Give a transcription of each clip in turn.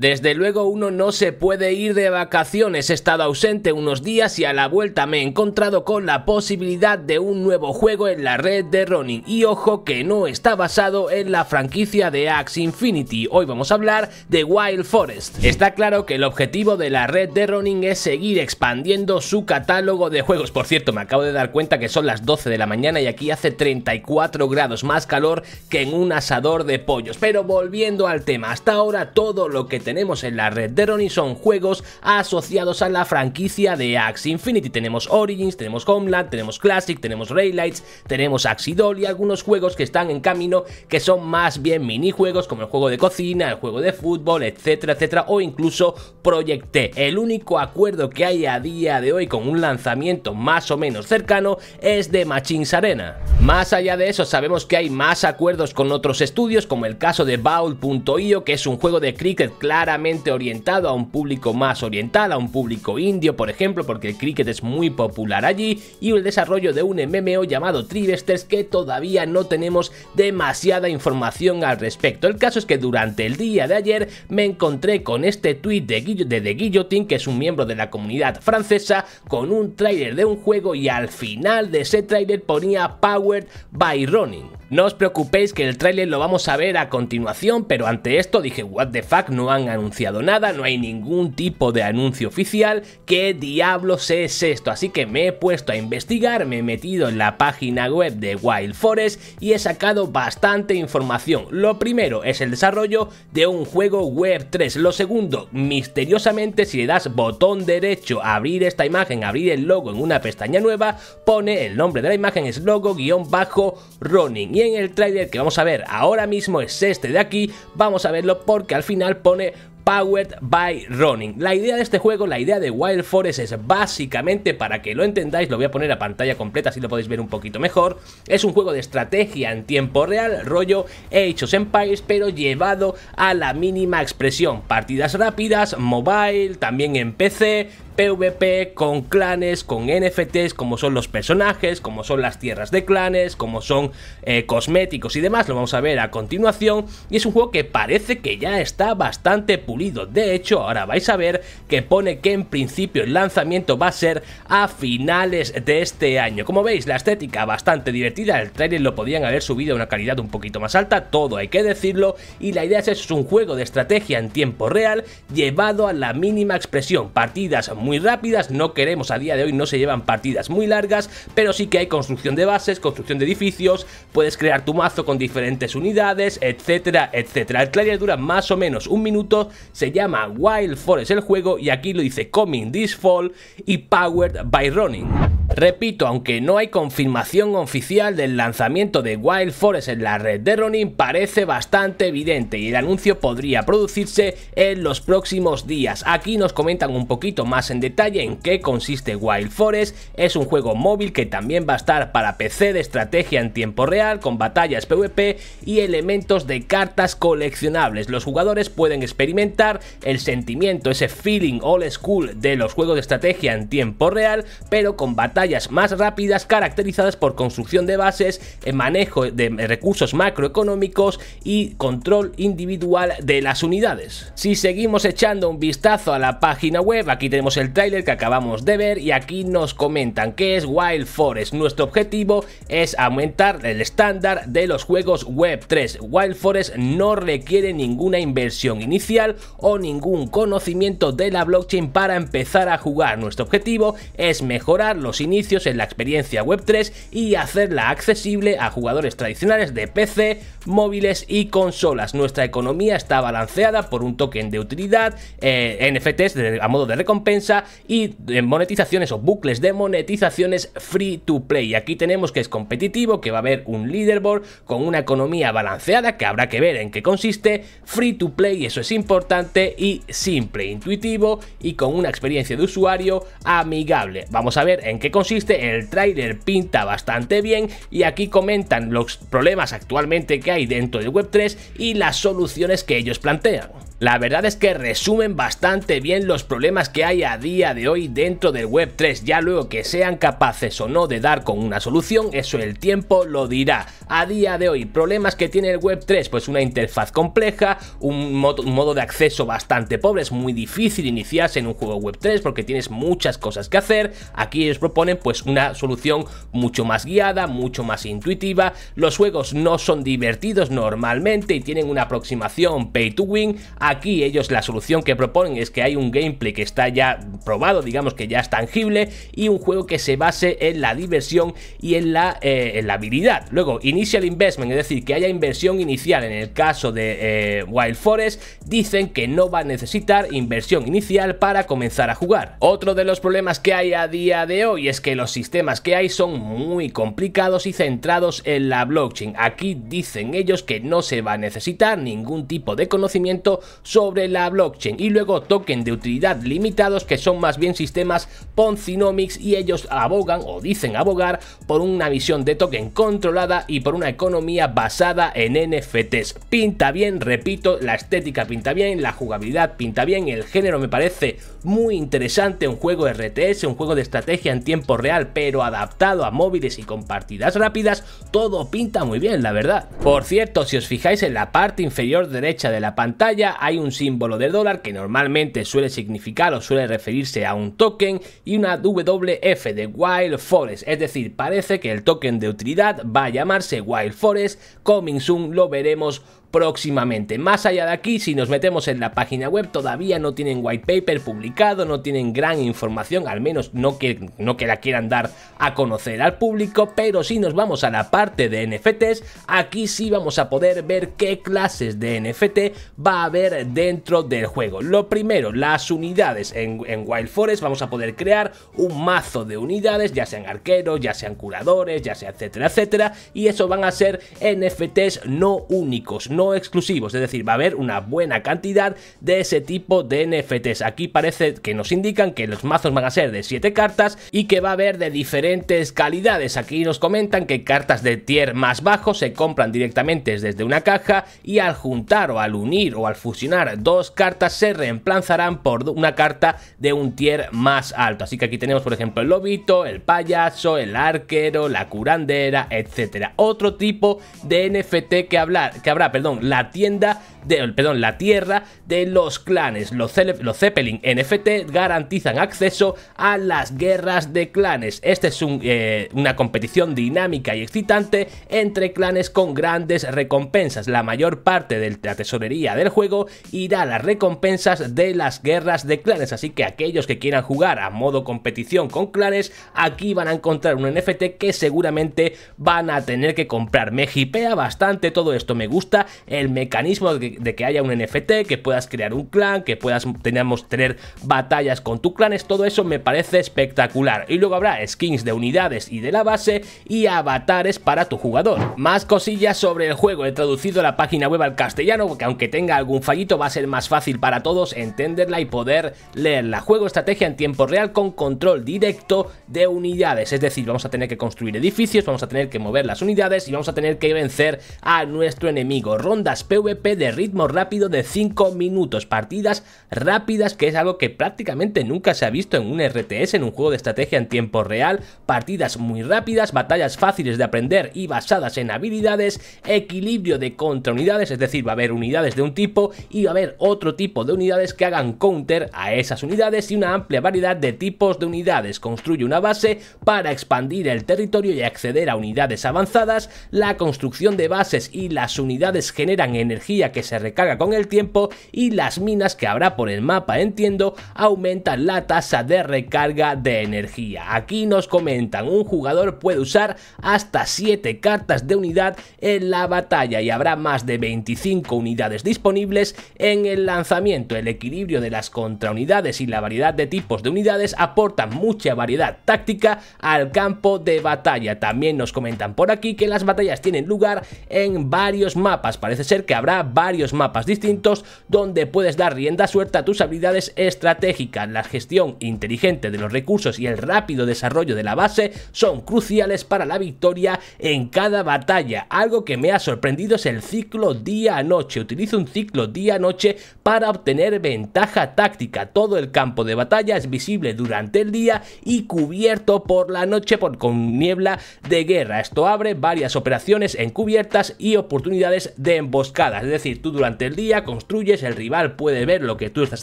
Desde luego uno no se puede ir de vacaciones, he estado ausente unos días y a la vuelta me he encontrado con la posibilidad de un nuevo juego en la red de Ronin. Y ojo que no está basado en la franquicia de Axe Infinity, hoy vamos a hablar de Wild Forest. Está claro que el objetivo de la red de Ronin es seguir expandiendo su catálogo de juegos, por cierto me acabo de dar cuenta que son las 12 de la mañana y aquí hace 34 grados más calor que en un asador de pollos, pero volviendo al tema, hasta ahora todo lo que tenemos en la red de Ronin son juegos asociados a la franquicia de Axe Infinity. Tenemos Origins, tenemos Homeland, tenemos Classic, tenemos Raylights, tenemos Axidol y algunos juegos que están en camino que son más bien minijuegos como el juego de cocina, el juego de fútbol, etcétera, etcétera, o incluso Project T. El único acuerdo que hay a día de hoy con un lanzamiento más o menos cercano es de Machines Arena. Más allá de eso, sabemos que hay más acuerdos con otros estudios, como el caso de Bowl.io, que es un juego de cricket claramente orientado a un público más oriental, a un público indio, por ejemplo, porque el cricket es muy popular allí, y el desarrollo de un MMO llamado Trivesters que todavía no tenemos demasiada información al respecto. El caso es que durante el día de ayer me encontré con este tweet de, de The Guillotine, que es un miembro de la comunidad francesa, con un trailer de un juego y al final de ese trailer ponía Powered by Running. No os preocupéis que el tráiler lo vamos a ver a continuación, pero ante esto dije, what the fuck, no han anunciado nada, no hay ningún tipo de anuncio oficial, ¿qué diablos es esto? Así que me he puesto a investigar, me he metido en la página web de Wild Forest y he sacado bastante información. Lo primero es el desarrollo de un juego web 3, lo segundo, misteriosamente si le das botón derecho a abrir esta imagen, abrir el logo en una pestaña nueva, pone el nombre de la imagen es logo-running y en el trailer que vamos a ver ahora mismo es este de aquí, vamos a verlo porque al final pone Powered by Running. La idea de este juego, la idea de Wild Forest es básicamente, para que lo entendáis, lo voy a poner a pantalla completa así lo podéis ver un poquito mejor, es un juego de estrategia en tiempo real, rollo Age of Empires, pero llevado a la mínima expresión. Partidas rápidas, mobile, también en PC, PvP con clanes, con NFTs, como son los personajes, como son las tierras de clanes, como son eh, cosméticos y demás, lo vamos a ver a continuación. Y es un juego que parece que ya está bastante pulido. De hecho, ahora vais a ver que pone que en principio el lanzamiento va a ser a finales de este año. Como veis, la estética bastante divertida, el trailer lo podían haber subido a una calidad un poquito más alta, todo hay que decirlo. Y la idea es eso, es un juego de estrategia en tiempo real llevado a la mínima expresión, partidas muy muy rápidas, no queremos a día de hoy, no se llevan partidas muy largas, pero sí que hay construcción de bases, construcción de edificios, puedes crear tu mazo con diferentes unidades, etcétera, etcétera. El trailer dura más o menos un minuto, se llama Wild Forest el juego y aquí lo dice Coming This Fall y Powered by Running. Repito, aunque no hay confirmación oficial del lanzamiento de Wild Forest en la red de Ronin, parece bastante evidente y el anuncio podría producirse en los próximos días. Aquí nos comentan un poquito más en detalle en qué consiste Wild Forest. Es un juego móvil que también va a estar para PC de estrategia en tiempo real, con batallas PvP y elementos de cartas coleccionables. Los jugadores pueden experimentar el sentimiento, ese feeling old school de los juegos de estrategia en tiempo real, pero con batallas más rápidas caracterizadas por construcción de bases, eh, manejo de recursos macroeconómicos y control individual de las unidades. Si seguimos echando un vistazo a la página web, aquí tenemos el tráiler que acabamos de ver y aquí nos comentan que es Wild Forest. Nuestro objetivo es aumentar el estándar de los juegos web 3. Wild Forest no requiere ninguna inversión inicial o ningún conocimiento de la blockchain para empezar a jugar. Nuestro objetivo es mejorar los inicios en la experiencia Web3 y hacerla accesible a jugadores tradicionales de PC, móviles y consolas. Nuestra economía está balanceada por un token de utilidad, eh, NFTs a modo de recompensa y monetizaciones o bucles de monetizaciones free to play. Aquí tenemos que es competitivo, que va a haber un leaderboard con una economía balanceada que habrá que ver en qué consiste, free to play, eso es importante, y simple, intuitivo y con una experiencia de usuario amigable. Vamos a ver en qué consiste, el trailer pinta bastante bien y aquí comentan los problemas actualmente que hay dentro de Web3 y las soluciones que ellos plantean. La verdad es que resumen bastante bien los problemas que hay a día de hoy dentro del Web 3, ya luego que sean capaces o no de dar con una solución, eso el tiempo lo dirá. A día de hoy, problemas que tiene el Web 3, pues una interfaz compleja, un modo, de acceso bastante pobre, es muy difícil iniciarse en un juego Web 3 porque tienes muchas cosas que hacer, aquí ellos proponen pues una solución mucho más guiada, mucho más intuitiva, los juegos no son divertidos normalmente y tienen una aproximación pay to win, aquí ellos la solución que proponen es que hay un gameplay que está ya probado, digamos que ya es tangible y un juego que se base en la diversión y en la, eh, habilidad. Luego, initial investment, es decir, que haya inversión inicial en el caso de eh, Wild Forest, dicen que no va a necesitar inversión inicial para comenzar a jugar. Otro de los problemas que hay a día de hoy es que los sistemas que hay son muy complicados y centrados en la blockchain. Aquí dicen ellos que no se va a necesitar ningún tipo de conocimiento sobre la blockchain y luego token de utilidad limitados que son más bien sistemas Ponzinomics y ellos abogan o dicen abogar por una visión de token controlada y por una economía basada en NFTs. Pinta bien, repito, la estética pinta bien, la jugabilidad pinta bien, el género me parece muy interesante, un juego RTS, un juego de estrategia en tiempo real pero adaptado a móviles y con partidas rápidas, todo pinta muy bien la verdad. Por cierto, si os fijáis en la parte inferior derecha de la pantalla hay un símbolo de dólar que normalmente suele significar o suele referirse a un token y una WF de Wild Forest, es decir, parece que el token de utilidad va a llamarse Wild Forest, coming soon lo veremos próximamente. Más allá de aquí, si nos metemos en la página web, todavía no tienen white paper publicado, no tienen gran información, al menos no que, no que la quieran dar a conocer al público, pero si nos vamos a la parte de NFTs, aquí sí vamos a poder ver qué clases de NFT va a haber dentro del juego. Lo primero, las unidades en, Wild Forest, vamos a poder crear un mazo de unidades, ya sean arqueros, ya sean curadores, ya sea etcétera, etcétera, y eso van a ser NFTs no únicos, no exclusivos, es decir, va a haber una buena cantidad de ese tipo de NFTs. Aquí parece que nos indican que los mazos van a ser de 7 cartas y que va a haber de diferentes calidades. Aquí nos comentan que cartas de tier más bajo se compran directamente desde una caja y al juntar o al unir o al fusionar dos cartas se reemplazarán por una carta de un tier más alto. Así que aquí tenemos por ejemplo el lobito, el payaso, el arquero, la curandera, etcétera. Otro tipo de NFT que, hablar, que habrá, perdón, la tienda de, perdón, la tierra de los clanes. Los, los, Zeppelin NFT garantizan acceso a las guerras de clanes. Esta es eh, una competición dinámica y excitante entre clanes con grandes recompensas. La mayor parte de la tesorería del juego irá a las recompensas de las guerras de clanes. Así que aquellos que quieran jugar a modo competición con clanes, aquí van a encontrar un NFT que seguramente van a tener que comprar. Me hipea bastante todo esto, me gusta el mecanismo que haya un NFT, que puedas crear un clan, que puedas tenemos, tener batallas con tu clanes, todo eso me parece espectacular. Y luego habrá skins de unidades y de la base y avatares para tu jugador. Más cosillas sobre el juego, he traducido la página web al castellano, que aunque tenga algún fallito va a ser más fácil para todos entenderla y poder leerla. Juego estrategia en tiempo real con control directo de unidades, es decir, vamos a tener que construir edificios, vamos a tener que mover las unidades y vamos a tener que vencer a nuestro enemigo rondas PvP de ritmo rápido de 5 minutos, partidas rápidas que es algo que prácticamente nunca se ha visto en un RTS, en un juego de estrategia en tiempo real, partidas muy rápidas, batallas fáciles de aprender y basadas en habilidades, equilibrio de contraunidades, es decir, va a haber unidades de un tipo y va a haber otro tipo de unidades que hagan counter a esas unidades y una amplia variedad de tipos de unidades. Construye una base para expandir el territorio y acceder a unidades avanzadas, la construcción de bases y las unidades generan energía que se recarga con el tiempo y las minas que habrá por el mapa, entiendo, aumentan la tasa de recarga de energía. Aquí nos comentan, un jugador puede usar hasta 7 cartas de unidad en la batalla y habrá más de 25 unidades disponibles en el lanzamiento. El equilibrio de las contraunidades y la variedad de tipos de unidades aportan mucha variedad táctica al campo de batalla. También nos comentan por aquí que las batallas tienen lugar en varios mapas. Parece ser que habrá varios mapas distintos donde puedes dar rienda suelta a tus habilidades estratégicas. La gestión inteligente de los recursos y el rápido desarrollo de la base son cruciales para la victoria en cada batalla. Algo que me ha sorprendido es el ciclo día-noche. Utilizo un ciclo día-noche para obtener ventaja táctica. Todo el campo de batalla es visible durante el día y cubierto por la noche por, con niebla de guerra. Esto abre varias operaciones encubiertas y oportunidades de emboscadas. Es decir, tú durante el día construyes, el rival puede ver lo que tú estás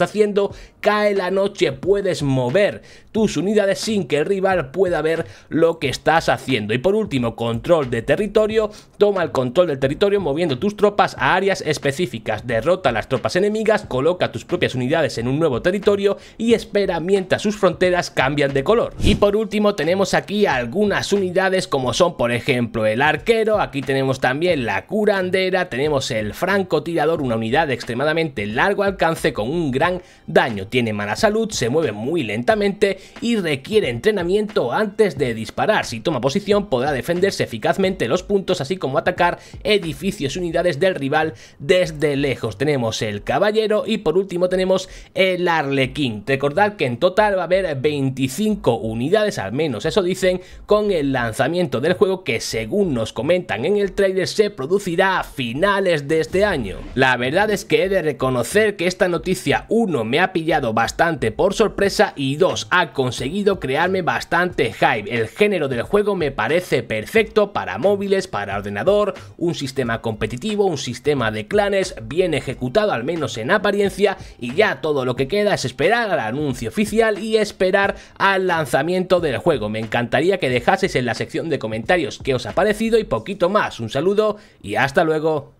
haciendo, cae la noche, puedes mover tus unidades sin que el rival pueda ver lo que estás haciendo. Y por último, control de territorio. Toma el control del territorio moviendo tus tropas a áreas específicas. Derrota las tropas enemigas, coloca tus propias unidades en un nuevo territorio y espera mientras sus fronteras cambian de color. Y por último tenemos aquí algunas unidades como son por ejemplo el arquero, aquí tenemos también la curandera, tenemos el una unidad de extremadamente largo alcance con un gran daño, tiene mala salud, se mueve muy lentamente y requiere entrenamiento antes de disparar, si toma posición podrá defenderse eficazmente los puntos así como atacar edificios y unidades del rival desde lejos, tenemos el caballero y por último tenemos el arlequín, recordad que en total va a haber 25 unidades, al menos eso dicen, con el lanzamiento del juego que según nos comentan en el trailer se producirá a finales de este año. La verdad es que he de reconocer que esta noticia 1 me ha pillado bastante por sorpresa y 2 ha conseguido crearme bastante hype. El género del juego me parece perfecto para móviles, para ordenador, un sistema competitivo, un sistema de clanes bien ejecutado al menos en apariencia y ya todo lo que queda es esperar al anuncio oficial y esperar al lanzamiento del juego. Me encantaría que dejaseis en la sección de comentarios qué os ha parecido y poquito más. Un saludo y hasta luego.